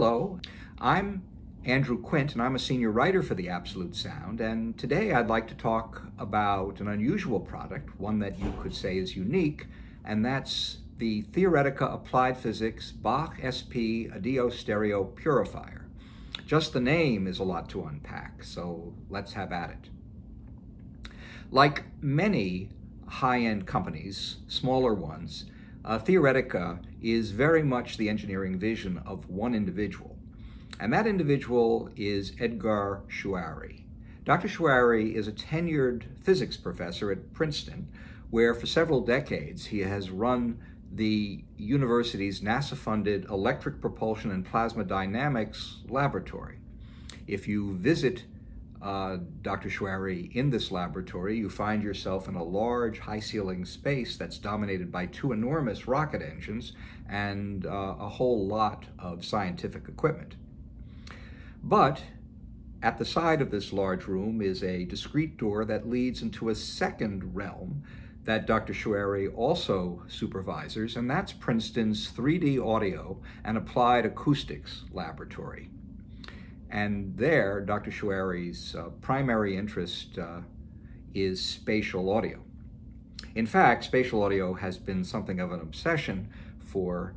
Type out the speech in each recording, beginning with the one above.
Hello, I'm Andrew Quint, and I'm a senior writer for the Absolute Sound. And today I'd like to talk about an unusual product, one that you could say is unique, and that's the Theoretica Applied Physics BACCH SP Adio Stereo Purifier. Just the name is a lot to unpack, so let's have at it. Like many high-end companies, smaller ones, uh, Theoretica is very much the engineering vision of one individual. And that individual is Edgar Choueiri. Dr. Choueiri is a tenured physics professor at Princeton, where for several decades he has run the university's NASA-funded Electric Propulsion and Plasma Dynamics Laboratory. If you visit uh, Dr. Choueiri in this laboratory, you find yourself in a large, high-ceiling space that's dominated by two enormous rocket engines and uh, a whole lot of scientific equipment. But at the side of this large room is a discrete door that leads into a second realm that Dr. Choueiri also supervises, and that's Princeton's 3D audio and applied acoustics laboratory. And there, Dr. Choueiri's uh, primary interest uh, is spatial audio. In fact, spatial audio has been something of an obsession for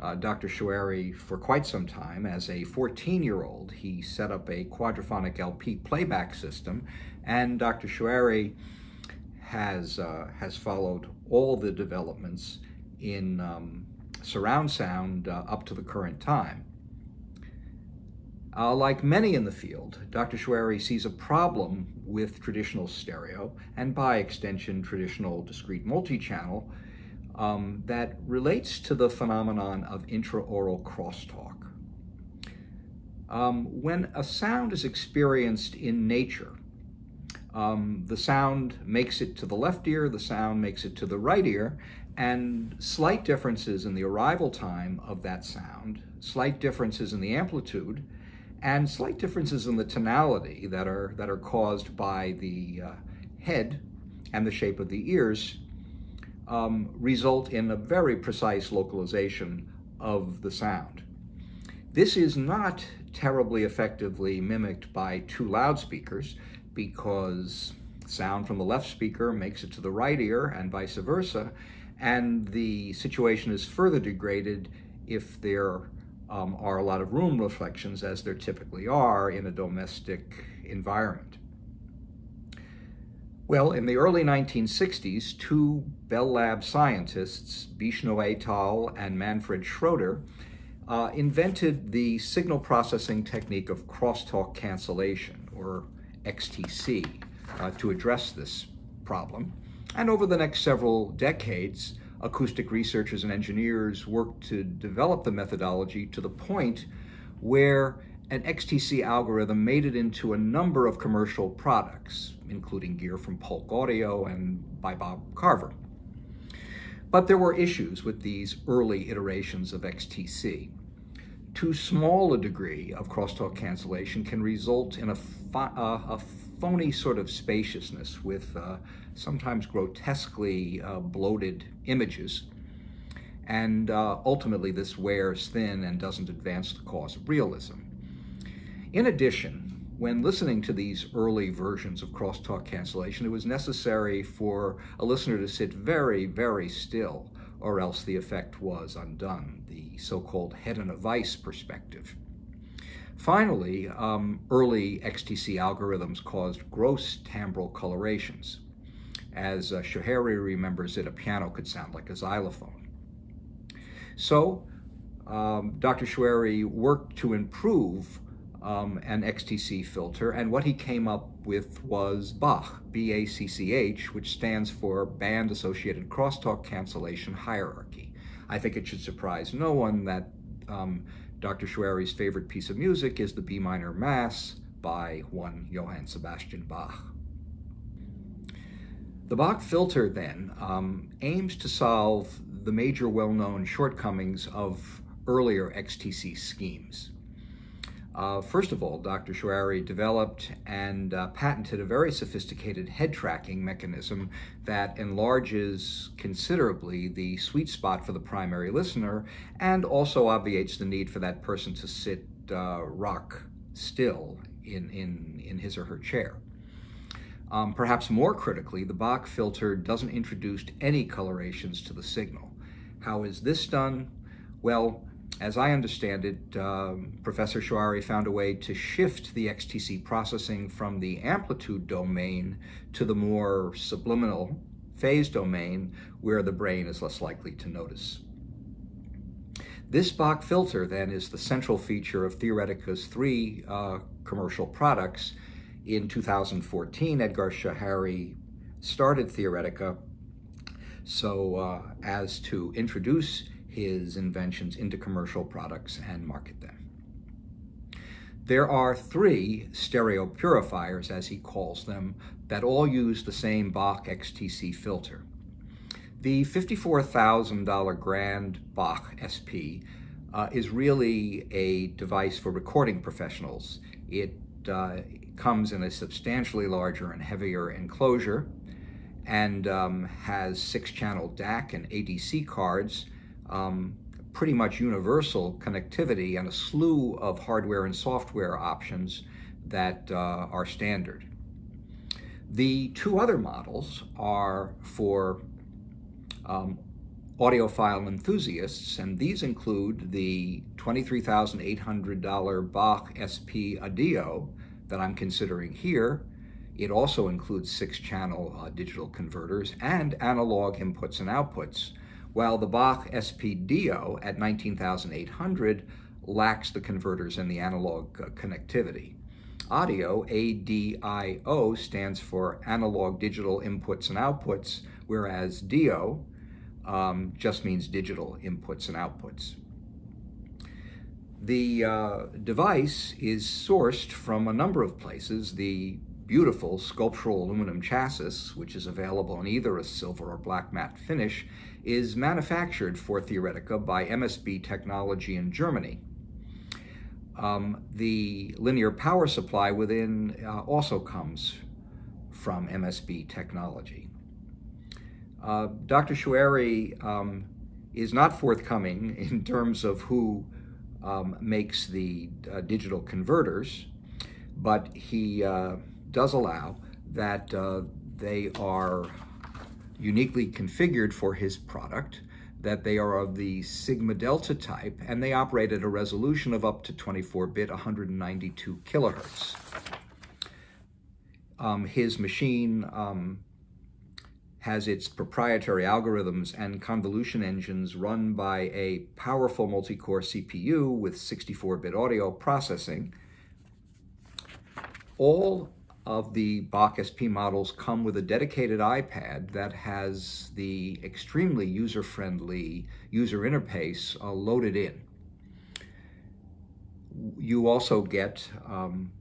uh, Dr. Choueiri for quite some time. As a 14-year-old, he set up a quadraphonic LP playback system, and Dr. Choueiri has, uh, has followed all the developments in um, surround sound uh, up to the current time. Uh, like many in the field, Dr. Choueiri sees a problem with traditional stereo, and by extension, traditional discrete multi-channel, um, that relates to the phenomenon of interaural crosstalk. Um, when a sound is experienced in nature, um, the sound makes it to the left ear, the sound makes it to the right ear, and slight differences in the arrival time of that sound, slight differences in the amplitude, and slight differences in the tonality that are, that are caused by the uh, head and the shape of the ears um, result in a very precise localization of the sound. This is not terribly effectively mimicked by two loudspeakers because sound from the left speaker makes it to the right ear and vice versa, and the situation is further degraded if there um, are a lot of room reflections, as there typically are in a domestic environment. Well, in the early 1960s, two Bell Lab scientists, Bishnu Atal and Manfred Schroeder, uh, invented the signal processing technique of crosstalk cancellation, or XTC, uh, to address this problem. And over the next several decades, acoustic researchers and engineers worked to develop the methodology to the point where an XTC algorithm made it into a number of commercial products, including gear from Polk Audio and by Bob Carver. But there were issues with these early iterations of XTC. Too small a degree of crosstalk cancellation can result in a, uh, a phony sort of spaciousness with uh, sometimes grotesquely uh, bloated images. And uh, ultimately, this wears thin and doesn't advance the cause of realism. In addition, when listening to these early versions of crosstalk cancellation, it was necessary for a listener to sit very, very still, or else the effect was undone, the so-called head in a vice perspective. Finally, um, early XTC algorithms caused gross timbral colorations. As uh, remembers it, a piano could sound like a xylophone. So um, Dr. Choueiri worked to improve um, an XTC filter, and what he came up with was BACCH, B-A-C-C-H, which stands for Band Associated Crosstalk Cancellation Hierarchy. I think it should surprise no one that um, Dr. Choueiri's favorite piece of music is the B minor Mass by one Johann Sebastian Bach. The BACCH filter then um, aims to solve the major well-known shortcomings of earlier XTC schemes. Uh, first of all, Dr. Choueiri developed and uh, patented a very sophisticated head tracking mechanism that enlarges considerably the sweet spot for the primary listener and also obviates the need for that person to sit uh, rock still in, in, in his or her chair. Um, perhaps more critically, the BACCH filter doesn't introduce any colorations to the signal. How is this done? Well, as I understand it, um, Professor Choueiri found a way to shift the XTC processing from the amplitude domain to the more subliminal phase domain where the brain is less likely to notice. This BACCH filter then is the central feature of Theoretica's three uh, commercial products. In 2014, Edgar Choueiri started Theoretica so uh, as to introduce his inventions into commercial products and market them. There are three stereo purifiers, as he calls them, that all use the same BACCH XTC filter. The $54,000 Grand BACCH SP uh, is really a device for recording professionals. It uh, comes in a substantially larger and heavier enclosure and um, has six channel DAC and ADC cards um, pretty much universal connectivity and a slew of hardware and software options that uh, are standard. The two other models are for um, audiophile enthusiasts, and these include the $23,800 BACCH SP Audio that I'm considering here. It also includes six channel uh, digital converters and analog inputs and outputs while the BACCH SP-DIO at 19,800 lacks the converters and the analog uh, connectivity. Audio, ADIO, stands for analog digital inputs and outputs, whereas DIO um, just means digital inputs and outputs. The uh, device is sourced from a number of places. The beautiful sculptural aluminum chassis, which is available in either a silver or black matte finish, is manufactured for Theoretica by MSB Technology in Germany. Um, the linear power supply within uh, also comes from MSB Technology. Uh, Dr. Choueiri um, is not forthcoming in terms of who um, makes the uh, digital converters, but he uh, does allow that uh, they are uniquely configured for his product, that they are of the sigma delta type, and they operate at a resolution of up to 24-bit 192 kilohertz. Um, his machine um, has its proprietary algorithms and convolution engines run by a powerful multi-core CPU with 64-bit audio processing. All of the BACCH SP models come with a dedicated iPad that has the extremely user-friendly user interface uh, loaded in. You also get um,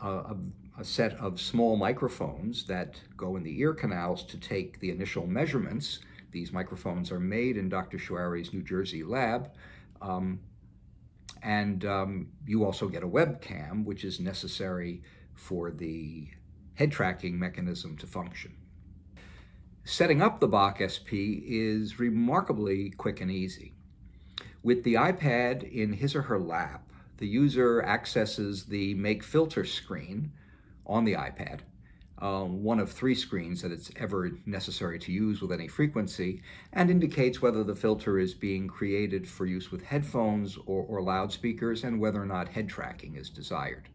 a, a, set of small microphones that go in the ear canals to take the initial measurements. These microphones are made in Dr. Choueiri's New Jersey lab. Um, and um, you also get a webcam, which is necessary for the head tracking mechanism to function. Setting up the BACCH SP is remarkably quick and easy. With the iPad in his or her lap, the user accesses the Make Filter screen on the iPad, um, one of three screens that it's ever necessary to use with any frequency, and indicates whether the filter is being created for use with headphones or, or loudspeakers and whether or not head tracking is desired.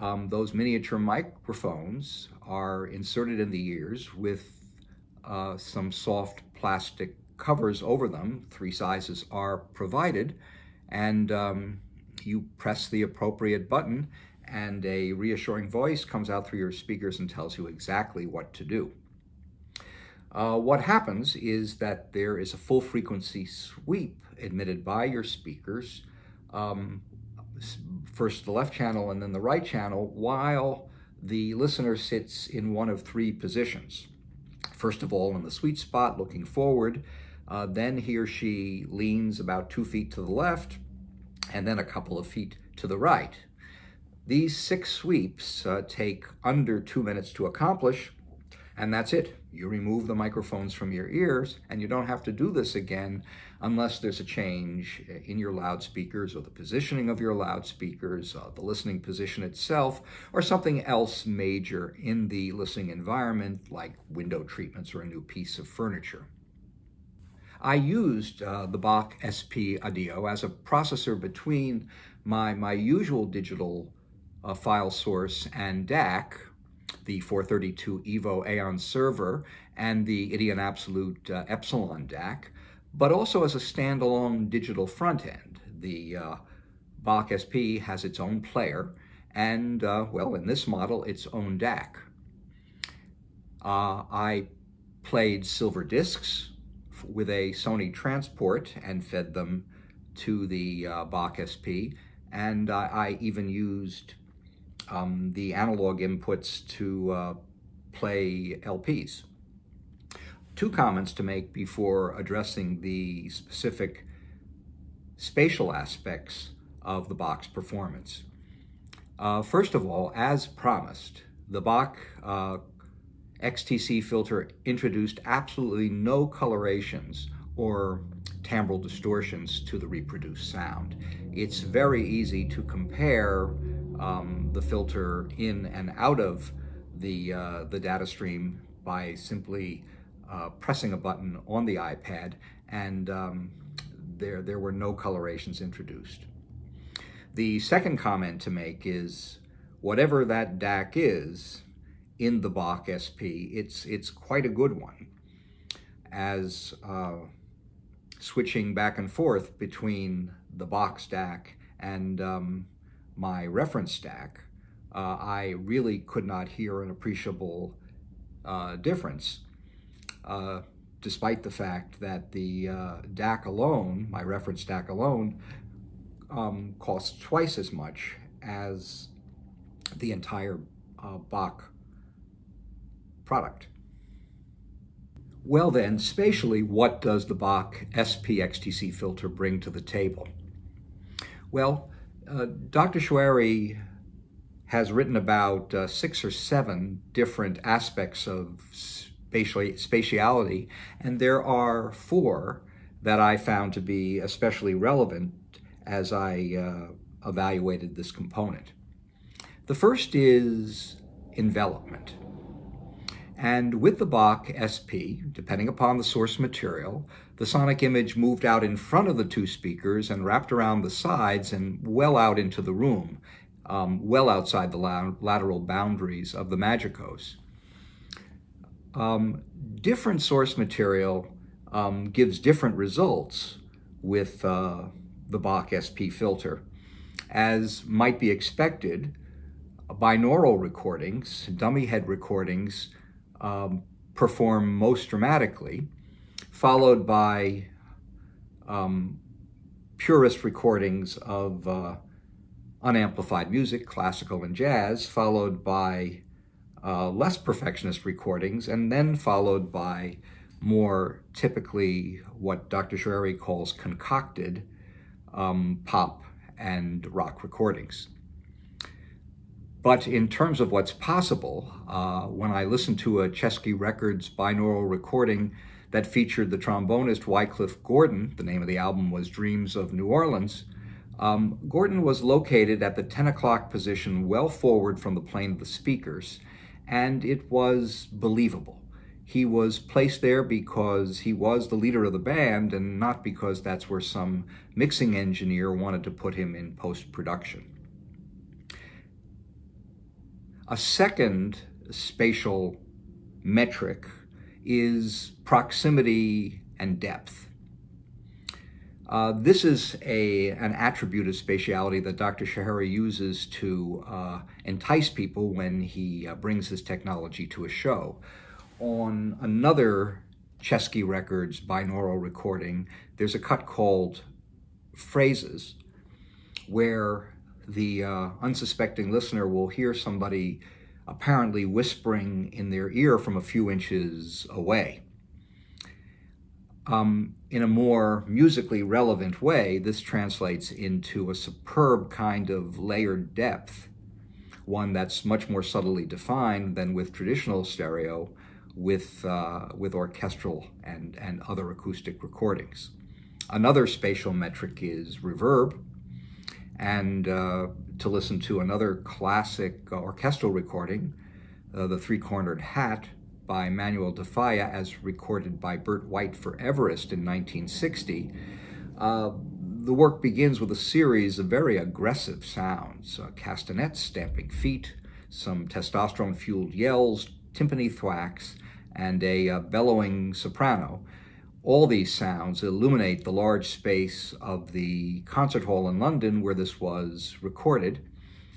Um, those miniature microphones are inserted in the ears with uh, some soft plastic covers over them. Three sizes are provided, and um, you press the appropriate button, and a reassuring voice comes out through your speakers and tells you exactly what to do. Uh, what happens is that there is a full frequency sweep emitted by your speakers um, first the left channel and then the right channel while the listener sits in one of three positions. First of all, in the sweet spot, looking forward. Uh, then he or she leans about two feet to the left, and then a couple of feet to the right. These six sweeps uh, take under two minutes to accomplish, and that's it. You remove the microphones from your ears, and you don't have to do this again unless there's a change in your loudspeakers or the positioning of your loudspeakers, uh, the listening position itself, or something else major in the listening environment, like window treatments or a new piece of furniture. I used uh, the BACCH SP Audio as a processor between my, my usual digital uh, file source and DAC, the 432 EVO Aeon server, and the Ideon Absolute uh, Epsilon DAC, but also as a standalone digital front end. The uh, BACCH SP has its own player, and, uh, well, in this model, its own DAC. Uh, I played silver discs with a Sony transport and fed them to the uh, BACCH SP, and I even used um, the analog inputs to uh, play LPs. Two comments to make before addressing the specific spatial aspects of the BACCH's performance. Uh, first of all, as promised, the BACCH uh, XTC filter introduced absolutely no colorations or timbral distortions to the reproduced sound. It's very easy to compare um, the filter in and out of the, uh, the data stream by simply uh, pressing a button on the iPad and um, there, there were no colorations introduced. The second comment to make is whatever that DAC is in the BACCH SP, it's, it's quite a good one as uh, switching back and forth between the BACCH DAC and um, my reference stack, uh, I really could not hear an appreciable uh, difference, uh, despite the fact that the uh, DAC alone, my reference DAC alone, um, costs twice as much as the entire uh, BACCH product. Well then, spatially, what does the BACCH SPXTC filter bring to the table? Well, uh, Dr. Choueiri has written about uh, six or seven different aspects of spatially, spatiality, and there are four that I found to be especially relevant as I uh, evaluated this component. The first is envelopment. And with the BACCH SP, depending upon the source material, the sonic image moved out in front of the two speakers and wrapped around the sides and well out into the room, um, well outside the la lateral boundaries of the Magicos. Um, different source material um, gives different results with uh, the BACCH SP filter. As might be expected, binaural recordings, dummy head recordings, um, perform most dramatically, followed by um, purist recordings of uh, unamplified music, classical and jazz, followed by uh, less perfectionist recordings, and then followed by more typically what Dr. Choueiri calls concocted um, pop and rock recordings. But in terms of what's possible, uh, when I listened to a Chesky Records binaural recording that featured the trombonist Wycliffe Gordon, the name of the album was Dreams of New Orleans, um, Gordon was located at the 10 o'clock position well forward from the plane of the speakers, and it was believable. He was placed there because he was the leader of the band and not because that's where some mixing engineer wanted to put him in post-production. A second spatial metric is proximity and depth. Uh, this is a, an attribute of spatiality that Dr. Choueiri uses to uh, entice people when he uh, brings his technology to a show. On another Chesky Records binaural recording, there's a cut called Phrases, where the uh, unsuspecting listener will hear somebody apparently whispering in their ear from a few inches away. Um, in a more musically relevant way, this translates into a superb kind of layered depth, one that's much more subtly defined than with traditional stereo, with, uh, with orchestral and, and other acoustic recordings. Another spatial metric is reverb, and uh, to listen to another classic orchestral recording, uh, The Three-Cornered Hat by Manuel de Falla as recorded by Bert Whyte for Everest in 1960, uh, the work begins with a series of very aggressive sounds, uh, castanets, stamping feet, some testosterone-fueled yells, timpani thwacks, and a uh, bellowing soprano. All these sounds illuminate the large space of the concert hall in London where this was recorded.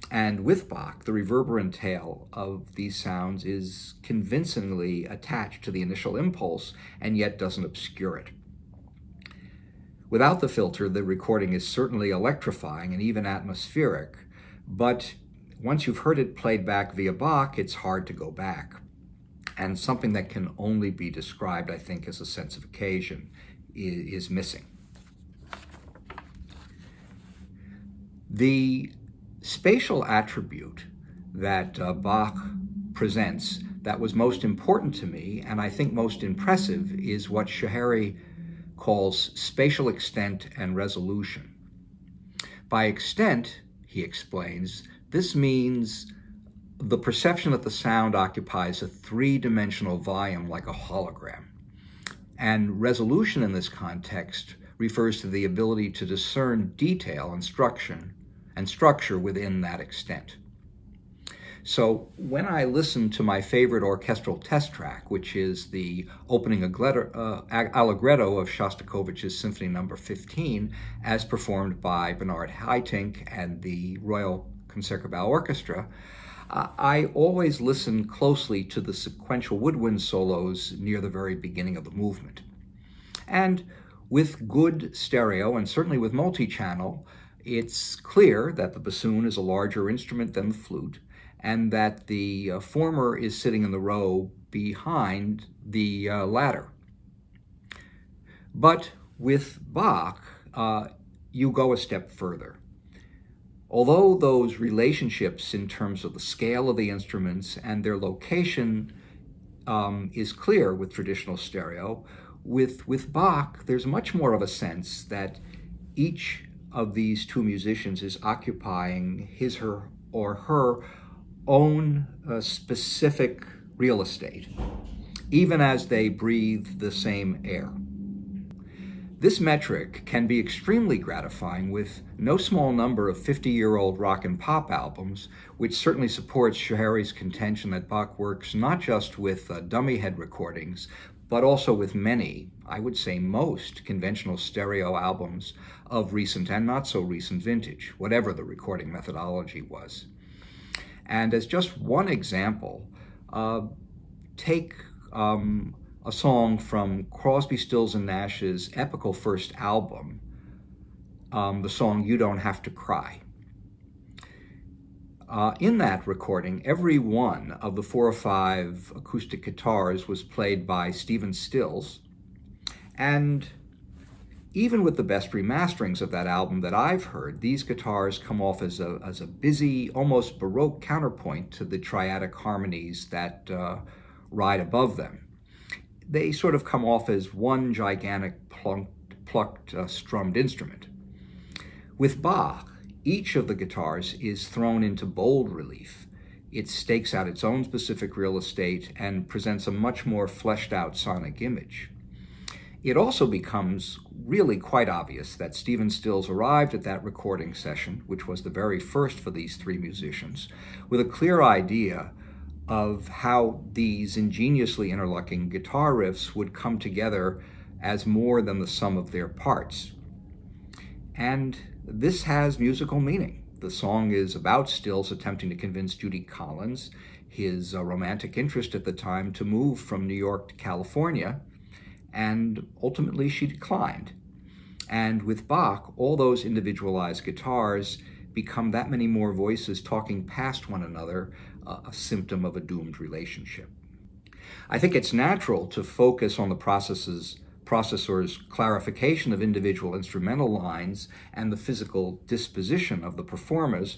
And with BACCH, the reverberant tail of these sounds is convincingly attached to the initial impulse and yet doesn't obscure it. Without the filter, the recording is certainly electrifying and even atmospheric, but once you've heard it played back via BACCH, it's hard to go back and something that can only be described, I think, as a sense of occasion is, is missing. The spatial attribute that uh, BACCH presents that was most important to me, and I think most impressive, is what Choueiri calls spatial extent and resolution. By extent, he explains, this means the perception that the sound occupies a three-dimensional volume like a hologram. And resolution in this context refers to the ability to discern detail and structure, and structure within that extent. So when I listen to my favorite orchestral test track, which is the opening uh, allegretto of Shostakovich's Symphony Number no. 15, as performed by Bernard Haitink and the Royal Concertgebouw Orchestra, I always listen closely to the sequential woodwind solos near the very beginning of the movement. And with good stereo, and certainly with multi-channel, it's clear that the bassoon is a larger instrument than the flute, and that the uh, former is sitting in the row behind the uh, latter. But with BACCH, uh, you go a step further. Although those relationships in terms of the scale of the instruments and their location um, is clear with traditional stereo, with, with BACCH, there's much more of a sense that each of these two musicians is occupying his her, or her own uh, specific real estate, even as they breathe the same air. This metric can be extremely gratifying with no small number of 50-year-old rock and pop albums, which certainly supports Choueiri's contention that BACCH works not just with uh, dummy head recordings, but also with many, I would say most, conventional stereo albums of recent and not so recent vintage, whatever the recording methodology was. And as just one example, uh, take um, a song from Crosby, Stills, and Nash's epical first album, um, the song You Don't Have to Cry. Uh, in that recording, every one of the four or five acoustic guitars was played by Stephen Stills, and even with the best remasterings of that album that I've heard, these guitars come off as a, as a busy, almost Baroque counterpoint to the triadic harmonies that uh, ride above them they sort of come off as one gigantic plucked, plucked uh, strummed instrument. With BACCH, each of the guitars is thrown into bold relief. It stakes out its own specific real estate and presents a much more fleshed out sonic image. It also becomes really quite obvious that Stephen Stills arrived at that recording session, which was the very first for these three musicians, with a clear idea of how these ingeniously interlocking guitar riffs would come together as more than the sum of their parts. And this has musical meaning. The song is about Stills attempting to convince Judy Collins, his uh, romantic interest at the time, to move from New York to California, and ultimately she declined. And with BACCH, all those individualized guitars become that many more voices talking past one another, uh, a symptom of a doomed relationship. I think it's natural to focus on the processes processor's clarification of individual instrumental lines and the physical disposition of the performers,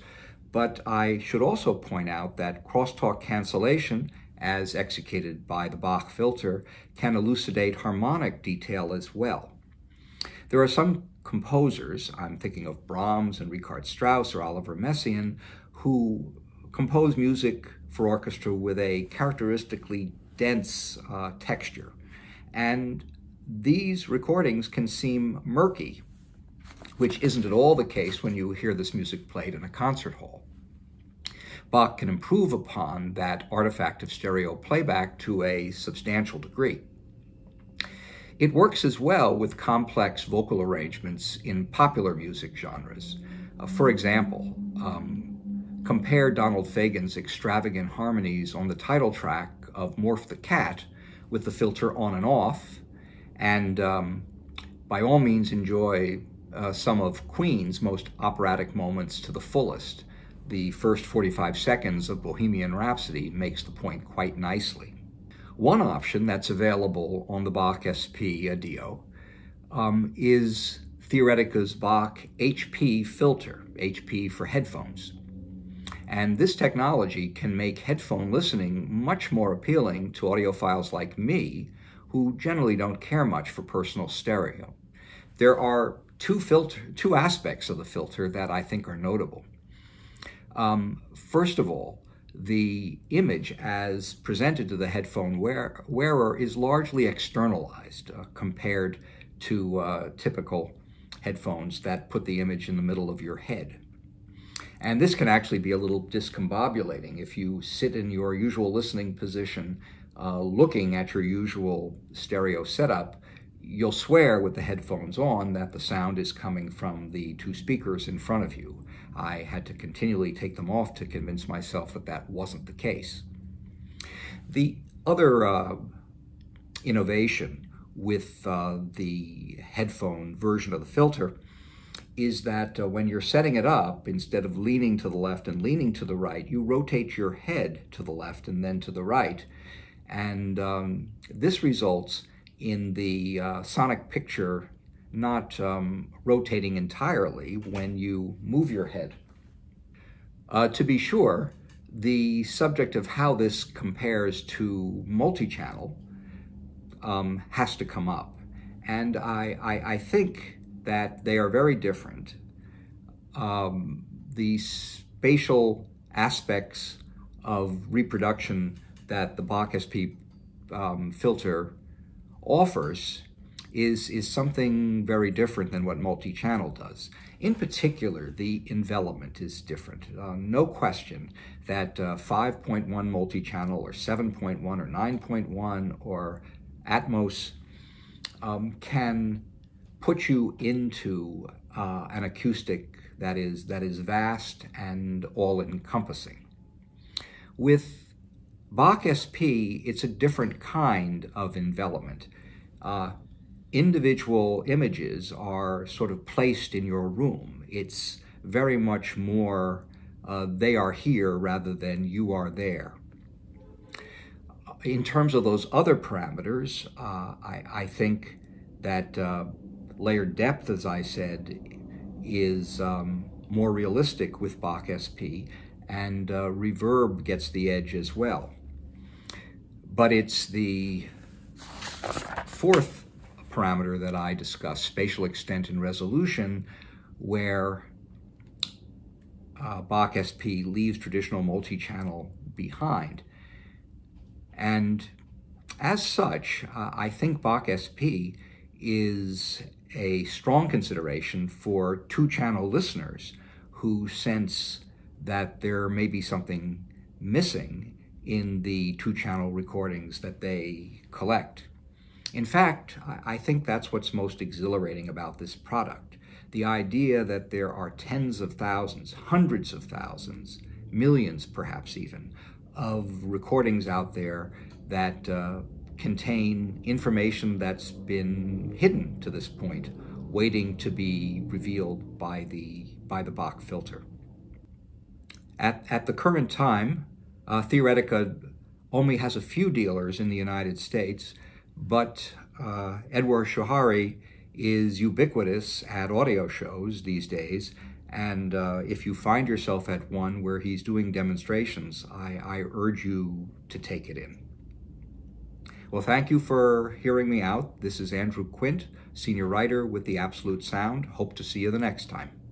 but I should also point out that crosstalk cancellation, as executed by the BACCH filter, can elucidate harmonic detail as well. There are some composers, I'm thinking of Brahms and Richard Strauss or Oliver Messiaen, who compose music for orchestra with a characteristically dense uh, texture. And these recordings can seem murky, which isn't at all the case when you hear this music played in a concert hall. BACCH can improve upon that artifact of stereo playback to a substantial degree. It works as well with complex vocal arrangements in popular music genres. Uh, for example, um, compare Donald Fagen's extravagant harmonies on the title track of Morph the Cat with the filter on and off, and um, by all means enjoy uh, some of Queen's most operatic moments to the fullest. The first 45 seconds of Bohemian Rhapsody makes the point quite nicely. One option that's available on the BACCH SP Adio um, is Theoretica's BACCH HP filter, HP for headphones. And this technology can make headphone listening much more appealing to audiophiles like me, who generally don't care much for personal stereo. There are two filter, two aspects of the filter that I think are notable. Um, first of all, the image as presented to the headphone wear, wearer is largely externalized uh, compared to uh, typical headphones that put the image in the middle of your head. And this can actually be a little discombobulating if you sit in your usual listening position uh, looking at your usual stereo setup, you'll swear with the headphones on that the sound is coming from the two speakers in front of you. I had to continually take them off to convince myself that that wasn't the case. The other uh, innovation with uh, the headphone version of the filter is that uh, when you're setting it up, instead of leaning to the left and leaning to the right, you rotate your head to the left and then to the right. And um, this results in the uh, sonic picture not um, rotating entirely when you move your head. Uh, to be sure, the subject of how this compares to multi-channel um, has to come up. And I, I, I think that they are very different. Um, the spatial aspects of reproduction that the BACCH SP um, filter offers is, is something very different than what multi-channel does. In particular, the envelopment is different. Uh, no question that uh, 5.1 multi-channel or 7.1 or 9.1 or Atmos um, can put you into uh, an acoustic that is, that is vast and all-encompassing. With BACCH SP, it's a different kind of envelopment. Uh, individual images are sort of placed in your room. It's very much more uh, they are here rather than you are there. In terms of those other parameters, uh, I, I, think that uh, layered depth, as I said, is um, more realistic with BACCH SP, and uh, reverb gets the edge as well. But it's the fourth parameter that I discussed, spatial extent and resolution, where uh, BACCH SP leaves traditional multi-channel behind. And as such, uh, I think BACCH SP is a strong consideration for two-channel listeners who sense that there may be something missing in the two-channel recordings that they collect. In fact, I think that's what's most exhilarating about this product. The idea that there are tens of thousands, hundreds of thousands, millions perhaps even, of recordings out there that uh, contain information that's been hidden to this point, waiting to be revealed by the, by the BACCH filter. At, at the current time, uh, Theoretica only has a few dealers in the United States, but uh, Edward Choueiri is ubiquitous at audio shows these days. And uh, if you find yourself at one where he's doing demonstrations, I, I urge you to take it in. Well, thank you for hearing me out. This is Andrew Quint, senior writer with The Absolute Sound. Hope to see you the next time.